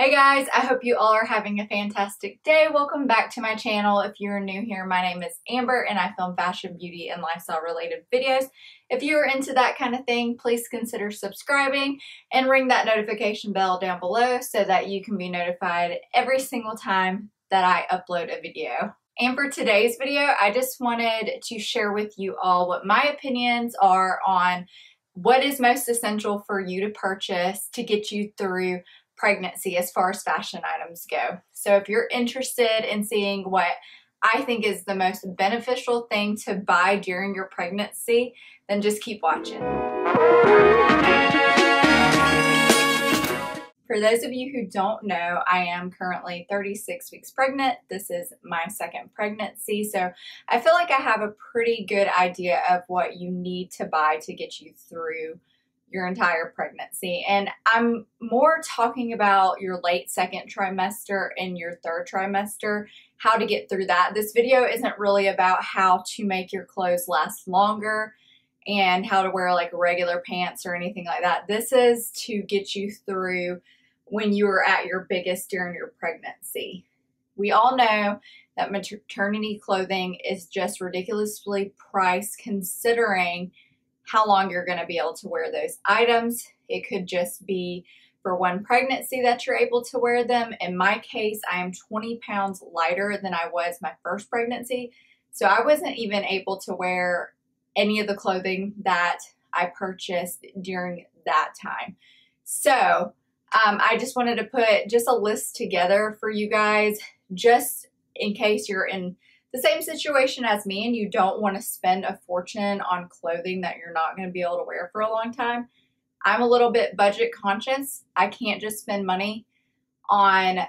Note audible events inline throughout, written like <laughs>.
Hey guys, I hope you all are having a fantastic day. Welcome back to my channel. If you're new here, my name is Amber and I film fashion, beauty, and lifestyle related videos. If you're into that kind of thing, please consider subscribing and ring that notification bell down below so that you can be notified every single time that I upload a video. And for today's video, I just wanted to share with you all what my opinions are on what is most essential for you to purchase to get you through pregnancy as far as fashion items go. So if you're interested in seeing what I think is the most beneficial thing to buy during your pregnancy, then just keep watching. For those of you who don't know, I am currently 36 weeks pregnant. This is my second pregnancy, so I feel like I have a pretty good idea of what you need to buy to get you through your entire pregnancy. And I'm more talking about your late second trimester and your third trimester, how to get through that. This video isn't really about how to make your clothes last longer and how to wear like regular pants or anything like that. This is to get you through when you are at your biggest during your pregnancy. We all know that maternity clothing is just ridiculously priced considering how long you're going to be able to wear those items. It could just be for one pregnancy that you're able to wear them. In my case, I am 20 pounds lighter than I was my first pregnancy. So I wasn't even able to wear any of the clothing that I purchased during that time. So um, I just wanted to put just a list together for you guys, just in case you're in the same situation as me and you don't want to spend a fortune on clothing that you're not going to be able to wear for a long time, I'm a little bit budget conscious. I can't just spend money on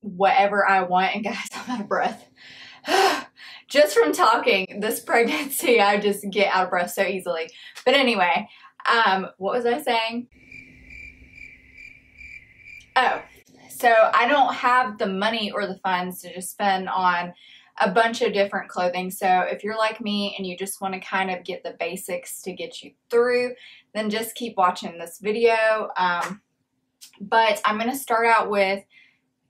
whatever I want. And <laughs> guys, I'm out of breath. <sighs> just from talking this pregnancy, I just get out of breath so easily. But anyway, um, what was I saying? Oh, so I don't have the money or the funds to just spend on a bunch of different clothing. So if you're like me and you just want to kind of get the basics to get you through, then just keep watching this video. Um, but I'm going to start out with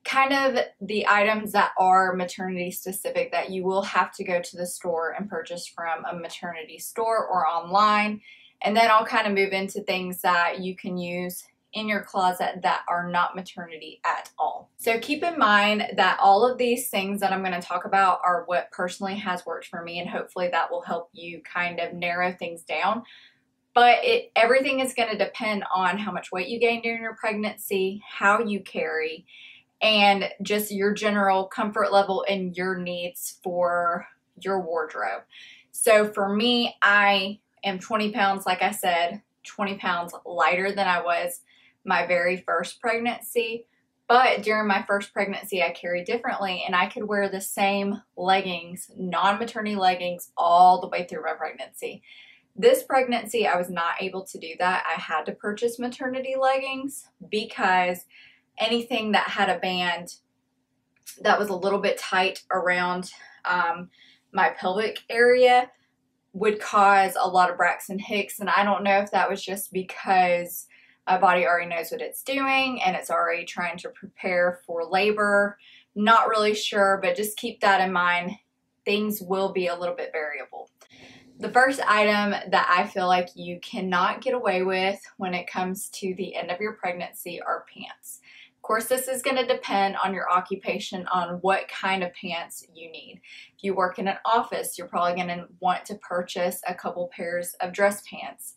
kind of the items that are maternity specific that you will have to go to the store and purchase from a maternity store or online. And then I'll kind of move into things that you can use in your closet that are not maternity at all. So keep in mind that all of these things that I'm going to talk about are what personally has worked for me and hopefully that will help you kind of narrow things down. But it, everything is going to depend on how much weight you gain during your pregnancy, how you carry, and just your general comfort level and your needs for your wardrobe. So for me, I am 20 pounds, like I said, 20 pounds lighter than I was my very first pregnancy. But during my first pregnancy, I carried differently and I could wear the same leggings, non maternity leggings, all the way through my pregnancy. This pregnancy, I was not able to do that. I had to purchase maternity leggings because anything that had a band that was a little bit tight around um, my pelvic area would cause a lot of Braxton Hicks. And I don't know if that was just because my body already knows what it's doing and it's already trying to prepare for labor. Not really sure, but just keep that in mind. Things will be a little bit variable. The first item that I feel like you cannot get away with when it comes to the end of your pregnancy are pants. Of course, this is going to depend on your occupation on what kind of pants you need. If you work in an office, you're probably going to want to purchase a couple pairs of dress pants.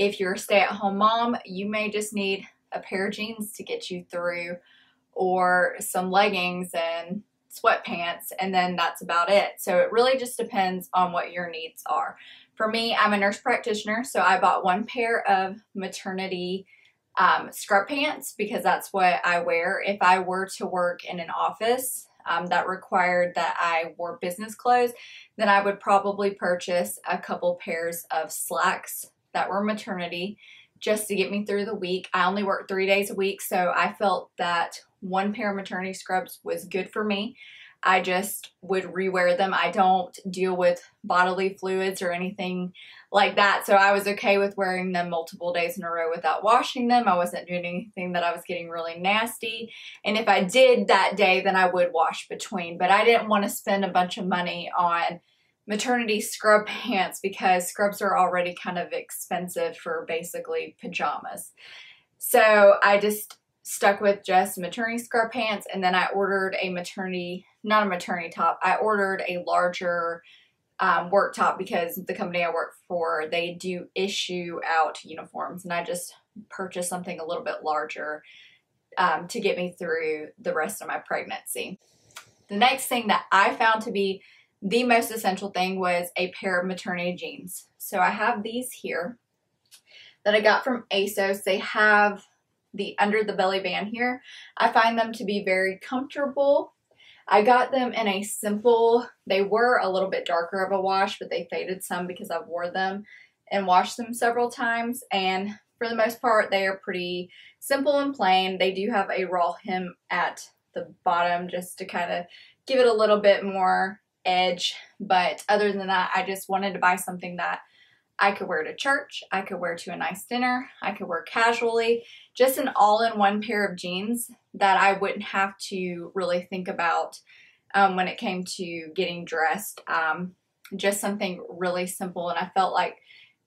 If you're a stay at home mom, you may just need a pair of jeans to get you through or some leggings and sweatpants, and then that's about it. So it really just depends on what your needs are. For me, I'm a nurse practitioner, so I bought one pair of maternity um, scrub pants because that's what I wear. If I were to work in an office um, that required that I wore business clothes, then I would probably purchase a couple pairs of slacks that were maternity just to get me through the week. I only work three days a week, so I felt that one pair of maternity scrubs was good for me. I just would rewear them. I don't deal with bodily fluids or anything like that. So I was okay with wearing them multiple days in a row without washing them. I wasn't doing anything that I was getting really nasty. And if I did that day, then I would wash between. But I didn't want to spend a bunch of money on maternity scrub pants because scrubs are already kind of expensive for basically pajamas. So I just stuck with just maternity scrub pants and then I ordered a maternity, not a maternity top, I ordered a larger um, work top because the company I work for, they do issue out uniforms and I just purchased something a little bit larger um, to get me through the rest of my pregnancy. The next thing that I found to be the most essential thing was a pair of maternity jeans. So I have these here that I got from ASOS. They have the under the belly band here. I find them to be very comfortable. I got them in a simple, they were a little bit darker of a wash, but they faded some because I wore them and washed them several times. And for the most part, they are pretty simple and plain. They do have a raw hem at the bottom just to kind of give it a little bit more edge. But other than that, I just wanted to buy something that I could wear to church, I could wear to a nice dinner, I could wear casually, just an all-in-one pair of jeans that I wouldn't have to really think about um, when it came to getting dressed. Um, just something really simple and I felt like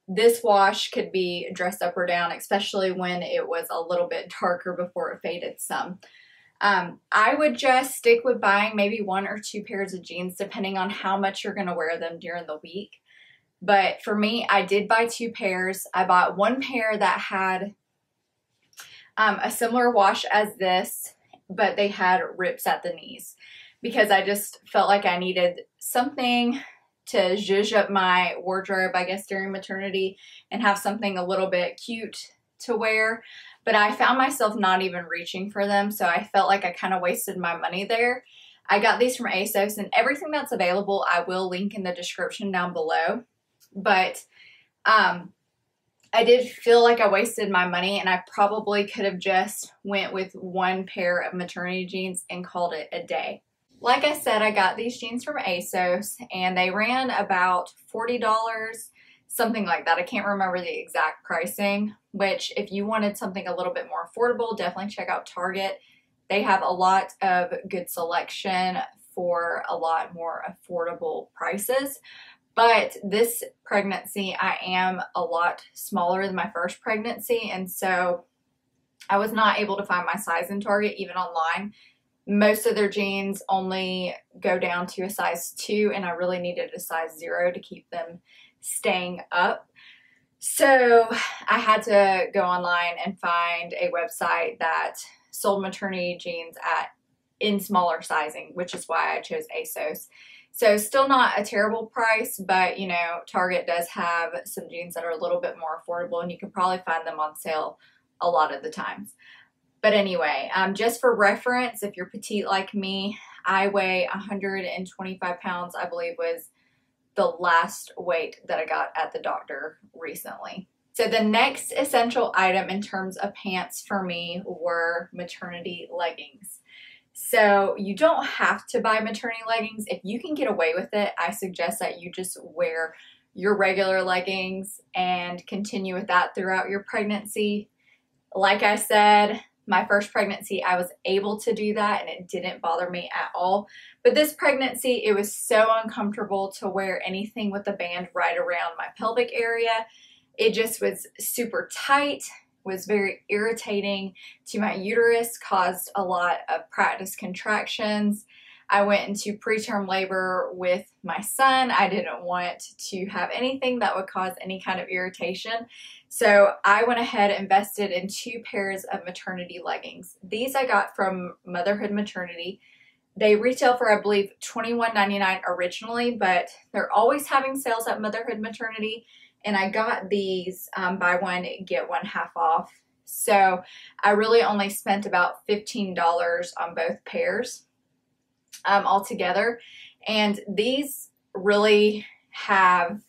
this wash could be dressed up or down, especially when it was a little bit darker before it faded some. Um, I would just stick with buying maybe one or two pairs of jeans depending on how much you're going to wear them during the week. But for me, I did buy two pairs. I bought one pair that had um, a similar wash as this, but they had rips at the knees because I just felt like I needed something to zhuzh up my wardrobe, I guess, during maternity and have something a little bit cute to wear. But I found myself not even reaching for them, so I felt like I kind of wasted my money there. I got these from ASOS, and everything that's available I will link in the description down below. But um, I did feel like I wasted my money and I probably could have just went with one pair of maternity jeans and called it a day. Like I said, I got these jeans from ASOS and they ran about $40, something like that. I can't remember the exact pricing, which if you wanted something a little bit more affordable, definitely check out Target. They have a lot of good selection for a lot more affordable prices. But this pregnancy, I am a lot smaller than my first pregnancy. And so I was not able to find my size in Target, even online. Most of their jeans only go down to a size 2, and I really needed a size 0 to keep them staying up. So I had to go online and find a website that sold maternity jeans at in smaller sizing, which is why I chose ASOS. So still not a terrible price, but you know, Target does have some jeans that are a little bit more affordable and you can probably find them on sale a lot of the times. But anyway, um, just for reference, if you're petite like me, I weigh 125 pounds, I believe was the last weight that I got at the doctor recently. So the next essential item in terms of pants for me were maternity leggings. So you don't have to buy maternity leggings. If you can get away with it, I suggest that you just wear your regular leggings and continue with that throughout your pregnancy. Like I said, my first pregnancy, I was able to do that and it didn't bother me at all. But this pregnancy, it was so uncomfortable to wear anything with a band right around my pelvic area. It just was super tight was very irritating to my uterus, caused a lot of practice contractions. I went into preterm labor with my son. I didn't want to have anything that would cause any kind of irritation. So I went ahead and invested in two pairs of maternity leggings. These I got from Motherhood Maternity. They retail for, I believe, $21.99 originally, but they're always having sales at Motherhood Maternity and I got these um, buy one, get one half off. So I really only spent about $15 on both pairs um, altogether. And these really have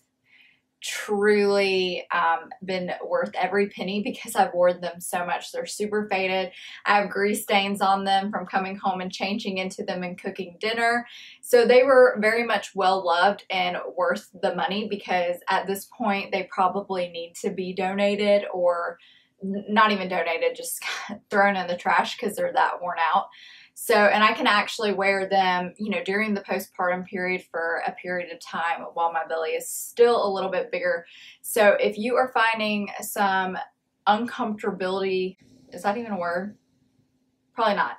truly um, been worth every penny because I've worn them so much. They're super faded. I have grease stains on them from coming home and changing into them and cooking dinner. So they were very much well loved and worth the money because at this point they probably need to be donated or not even donated, just <laughs> thrown in the trash because they're that worn out. So, and I can actually wear them, you know, during the postpartum period for a period of time while my belly is still a little bit bigger. So, if you are finding some uncomfortability, is that even a word? Probably not.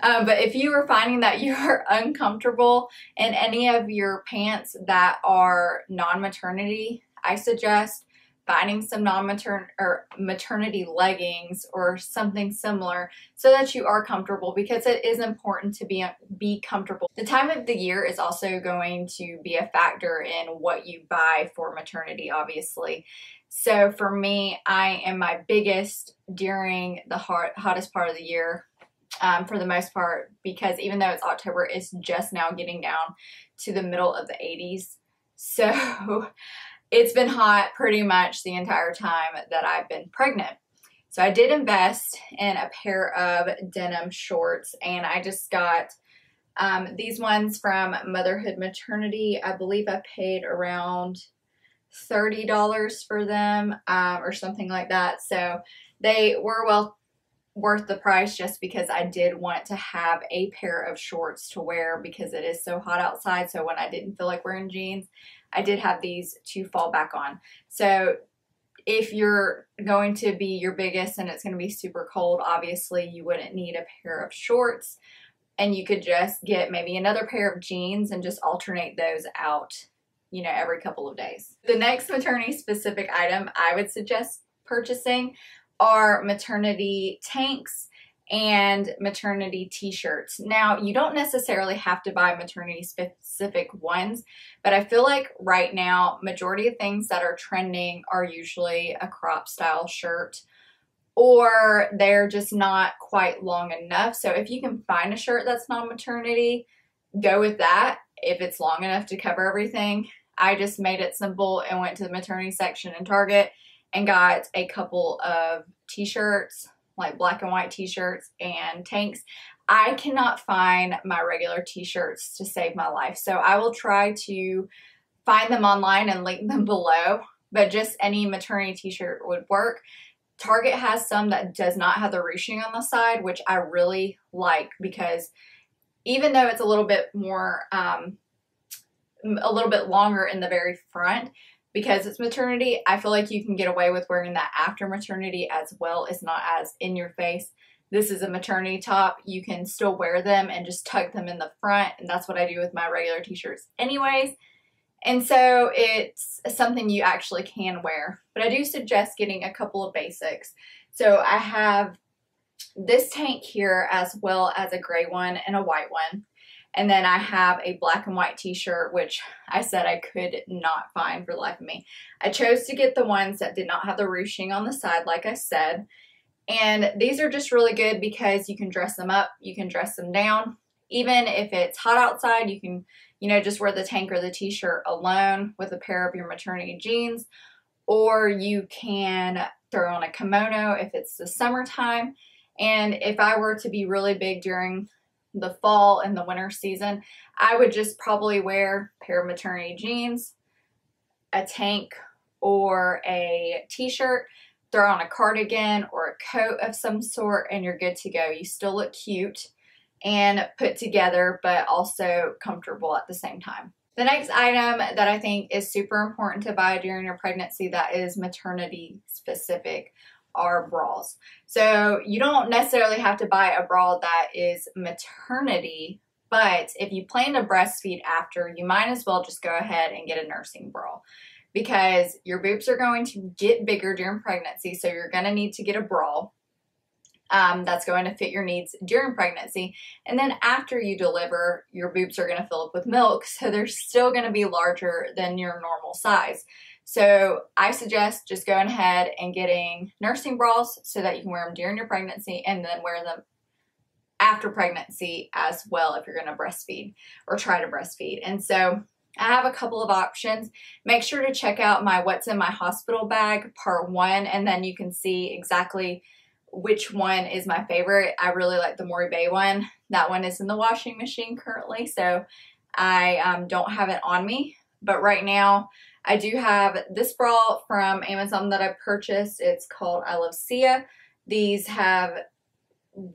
Um, but if you are finding that <laughs> you are uncomfortable in any of your pants that are non maternity, I suggest finding some non-matern or maternity leggings or something similar so that you are comfortable because it is important to be be comfortable. The time of the year is also going to be a factor in what you buy for maternity obviously. So for me, I am my biggest during the hot, hottest part of the year um, for the most part because even though it's October, it's just now getting down to the middle of the 80s. So <laughs> it's been hot pretty much the entire time that I've been pregnant. So I did invest in a pair of denim shorts and I just got um, these ones from Motherhood Maternity. I believe I paid around $30 for them um, or something like that. So they were well worth the price just because I did want to have a pair of shorts to wear because it is so hot outside. So when I didn't feel like wearing jeans, I did have these to fall back on. So if you're going to be your biggest and it's going to be super cold, obviously you wouldn't need a pair of shorts and you could just get maybe another pair of jeans and just alternate those out, you know, every couple of days. The next maternity specific item I would suggest purchasing are maternity tanks and maternity t-shirts. Now, you don't necessarily have to buy maternity specific ones, but I feel like right now, majority of things that are trending are usually a crop style shirt or they're just not quite long enough. So if you can find a shirt that's not maternity, go with that if it's long enough to cover everything. I just made it simple and went to the maternity section in Target and got a couple of t-shirts like black and white t-shirts and tanks. I cannot find my regular t-shirts to save my life. So I will try to find them online and link them <laughs> below, but just any maternity t-shirt would work. Target has some that does not have the ruching on the side, which I really like because even though it's a little bit more, um, a little bit longer in the very front, because it's maternity, I feel like you can get away with wearing that after maternity as well. It's not as in your face. This is a maternity top. You can still wear them and just tuck them in the front. And that's what I do with my regular t-shirts anyways. And so it's something you actually can wear. But I do suggest getting a couple of basics. So I have this tank here as well as a gray one and a white one. And then I have a black and white t-shirt, which I said I could not find for the life of me. I chose to get the ones that did not have the ruching on the side, like I said. And these are just really good because you can dress them up, you can dress them down. Even if it's hot outside, you can, you know, just wear the tank or the t-shirt alone with a pair of your maternity jeans. Or you can throw on a kimono if it's the summertime. And if I were to be really big during the fall and the winter season, I would just probably wear a pair of maternity jeans, a tank, or a t-shirt, throw on a cardigan or a coat of some sort, and you're good to go. You still look cute and put together, but also comfortable at the same time. The next item that I think is super important to buy during your pregnancy that is maternity specific are bras. So you don't necessarily have to buy a bra that is maternity, but if you plan to breastfeed after, you might as well just go ahead and get a nursing bra because your boobs are going to get bigger during pregnancy, so you're going to need to get a bra. Um, that's going to fit your needs during pregnancy. And then after you deliver, your boobs are going to fill up with milk, <laughs> so they're still going to be larger than your normal size. So I suggest just going ahead and getting nursing bras so that you can wear them during your pregnancy and then wear them after pregnancy as well if you're going to breastfeed or try to breastfeed. And so I have a couple of options. Make sure to check out my What's in My Hospital Bag part one, and then you can see exactly which one is my favorite. I really like the Mori Bay one. That one is in the washing machine currently, so I um, don't have it on me. But right now, I do have this bra from Amazon that I purchased. It's called I Love Sia. These have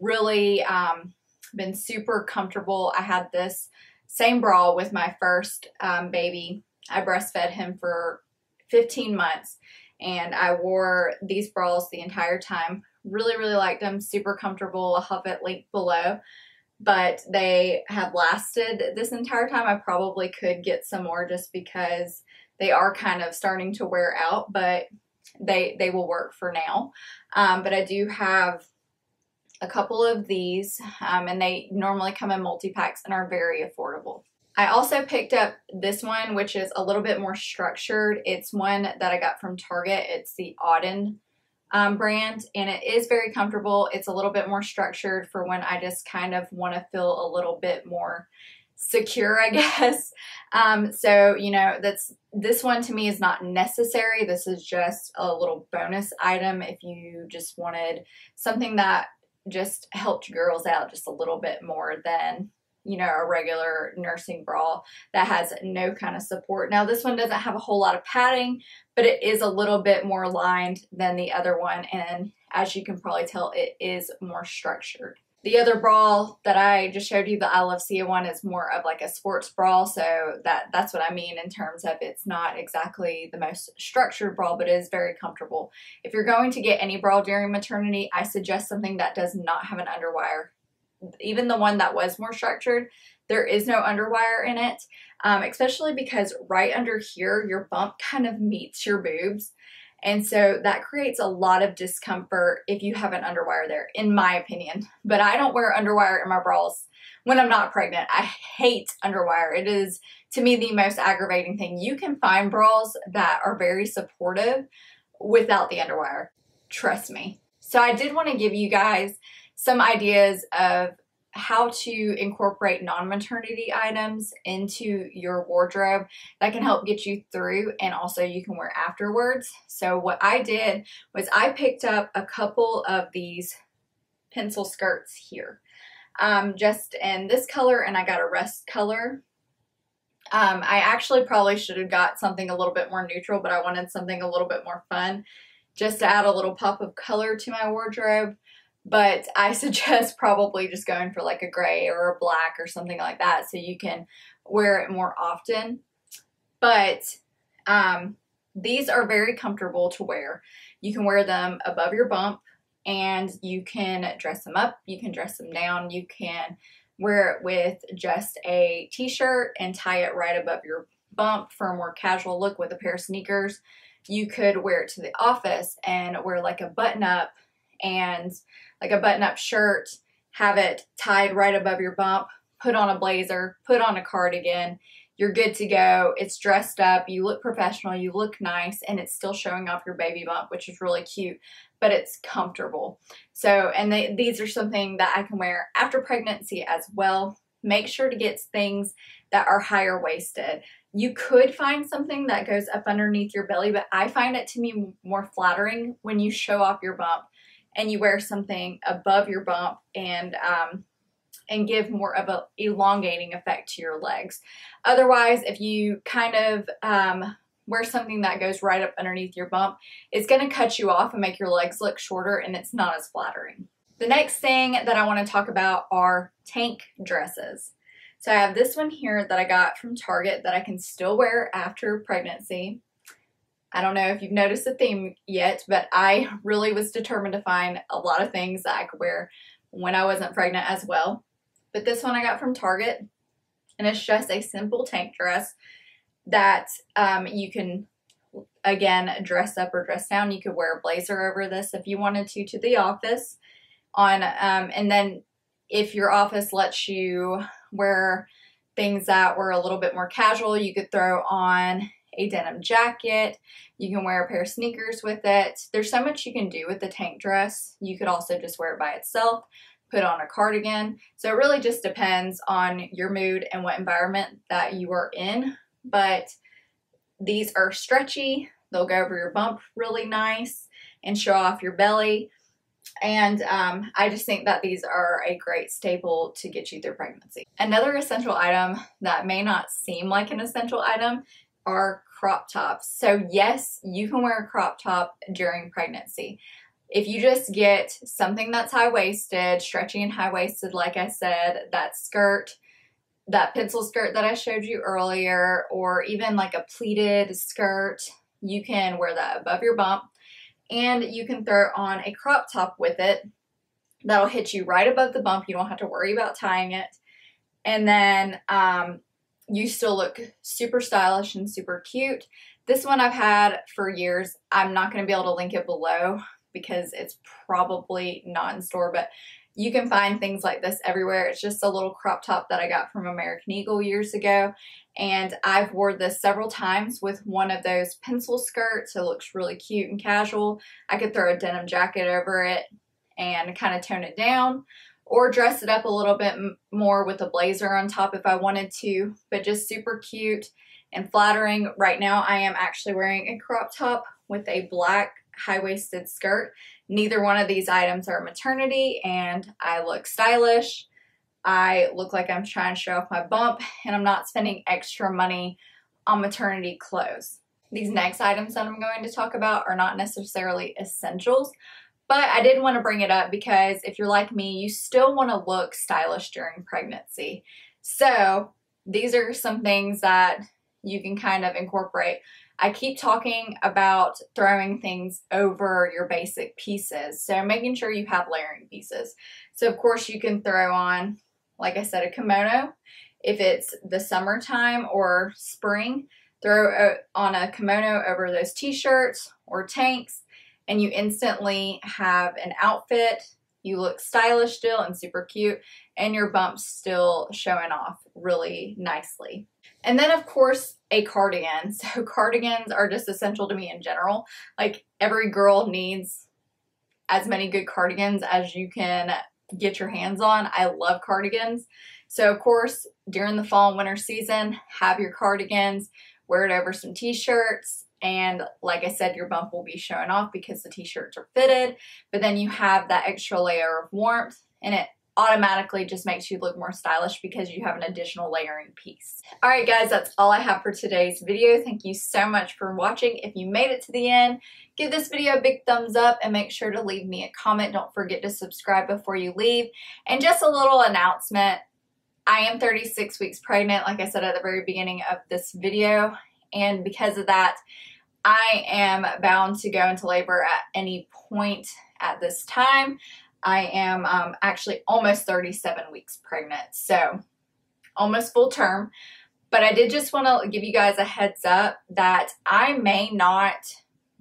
really um, been super comfortable. I had this same bra with my first um, baby. I breastfed him for 15 months and I wore these bras the entire time. Really, really liked them. Super comfortable. I'll have it linked below. But they have lasted this entire time. I probably could get some more just because they are kind of starting to wear out, but they they will work for now. Um, but I do have a couple of these um, and they normally come in multi-packs and are very affordable. I also picked up this one which is a little bit more structured. It's one that I got from Target. It's the Auden um, brand and it is very comfortable. It's a little bit more structured for when I just kind of want to feel a little bit more secure, I <laughs> guess. Um, so, you know, that's this one to me is not necessary. This is just a little bonus item if you just wanted something that just helped girls out just a little bit more than you know a regular nursing bra that has no kind of support now this one doesn't have a whole lot of padding but it is a little bit more lined than the other one and as you can probably tell it is more structured the other bra that I just showed you, the I Love Sia one, is more of like a sports bra. So that that's what I mean in terms of it's not exactly the most structured bra, but it is very comfortable. If you're going to get any bra during maternity, I suggest something that does not have an underwire. Even the one that was more structured, there is no underwire in it, um, especially because right under here, your bump kind of meets your boobs. And so that creates a lot of discomfort if you have an underwire there, in my opinion. But I don't wear underwire in my bras when I'm not pregnant. I hate underwire. It is, to me, the most aggravating thing. You can find bras that are very supportive without the underwire. Trust me. So I did want to give you guys some ideas of how to incorporate non-maternity items into your wardrobe that can help get you through and also you can wear afterwards. So what I did was I picked up a couple of these pencil skirts here. Um, just in this color and I got a rust color. Um, I actually probably should have got something a little bit more neutral but I wanted something a little bit more fun just to add a little pop of color to my wardrobe but I <laughs> suggest probably just going for like a gray or a black or something like that so you can wear it more often. But um, these are very comfortable to wear. You can wear them above your bump and you can dress them up, you can dress them down, you can wear it with just a t-shirt and tie it right above your bump for a more casual look with a pair of sneakers. You could wear it to the office and wear like a button up and like a button up shirt, have it tied right above your bump, put on a blazer, put on a cardigan. You're good to go. It's dressed up. You look professional. You look nice. And it's still showing off your baby bump, which is really cute, but it's comfortable. So, and they, these are something that I can wear after pregnancy as well. Make sure to get things that are higher waisted. You could find something that goes up underneath your belly, but I find it to be more flattering when you show off your bump and you wear something above your bump and um, and give more of a elongating effect to your legs. Otherwise, if you kind of um, wear something that goes right up underneath your bump, it's going to cut you off and make your legs look shorter and it's not as flattering. The next thing that I want to talk about are tank dresses. So I have this one here that I got from Target that I can still wear after pregnancy. I don't know if you've noticed the theme yet, but I <laughs> really was determined to find a lot of things that I could wear when I wasn't pregnant as well. But this one I got from Target, and it's just a simple tank dress that um, you can, again, dress up or dress down. You could wear a blazer over this if you wanted to to the office. On um, And then if your office lets you wear things that were a little bit more casual, you could throw on a denim jacket. You can wear a pair of sneakers with it. There's so much you can do with the tank dress. You could also just wear it by itself, put on a cardigan. So it really just depends on your mood and what environment that you are in. but these are stretchy. They'll go over your bump really nice and show off your belly. And um, I just think that these are a great staple to get you through pregnancy. Another essential item that may not seem like an essential item are crop tops. So yes, you can wear a crop top during pregnancy. If you just get something that's high-waisted, stretchy and high-waisted, like I said, that skirt, that pencil skirt that I showed you earlier, or even like a pleated skirt, you can wear that above your bump and you can throw on a crop top with it that'll hit you right above the bump. You don't have to worry about tying it. And then um, you still look super stylish and super cute. This one I've had for years. I'm not going to be able to link it below because it's probably not in store, but you can find things like this everywhere. It's just a little crop top that I got from American Eagle years ago. And I've wore this several times with one of those pencil skirts. It looks really cute and casual. I could throw a denim jacket over it and kind of tone it down or dress it up a little bit more with a blazer on top if I wanted to, but just super cute and flattering. Right now I am actually wearing a crop top with a black high-waisted skirt. Neither one of these items are maternity and I look stylish. I look like I'm trying to show off my bump and I'm not spending extra money on maternity clothes. These next items that I'm going to talk about are not necessarily essentials, but I did want to bring it up because if you're like me, you still want to look stylish during pregnancy. So these are some things that you can kind of incorporate. I keep talking about throwing things over your basic pieces. So making sure you have layering pieces. So of course you can throw on, like I said, a kimono. If it's the summertime or spring, throw uh, on a kimono over those t-shirts or tanks and you instantly have an outfit. You look stylish still and super cute and your bumps still showing off really nicely. And then of course a cardigan. <laughs> So cardigans are just essential to me in general. Like every girl needs as many good cardigans as you can get your hands on. I love cardigans. So of course during the fall and winter season have your cardigans, wear it over some t-shirts and like I said your bump will be showing off because the t-shirts are fitted but then you have that extra layer of warmth and it automatically just makes you look more stylish because you have an additional layering piece. Alright guys, that's all I have for today's video. Thank you so much for watching. If you made it to the end, give this video a big thumbs up and make sure to leave me a comment. Don't forget to subscribe before you leave. And just a little announcement, I am 36 weeks pregnant, like I said at the very beginning of this video, and because of that, I am bound to go into labor at any point at this time. I am um, actually almost 37 weeks pregnant, so almost full term. But I did just want to give you guys a heads up that I may not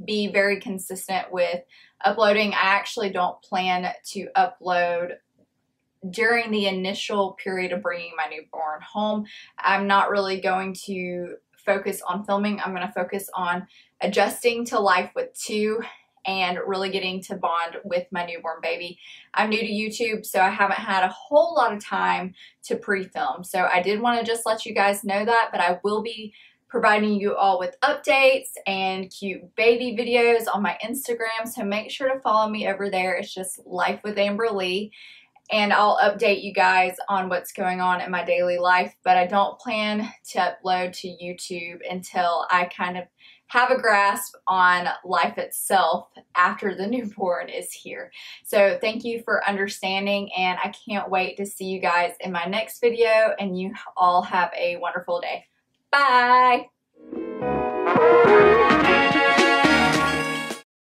be very consistent with uploading. I actually don't plan to upload during the initial period of bringing my newborn home. I'm not really going to focus on filming. I'm going to focus on adjusting to life with two and really getting to bond with my newborn baby. I'm new to YouTube, so I haven't had a whole lot of time to pre-film. So I did want to just let you guys know that, but I will be providing you all with updates and cute baby videos on my Instagram. So make sure to follow me over there. It's just Life with Amber Lee. And I'll update you guys on what's going on in my daily life. But I don't plan to upload to YouTube until I kind of have a grasp on life itself after the <laughs> newborn is here. So thank you for understanding and I can't wait to see you guys in my next video and you all have a wonderful day. Bye!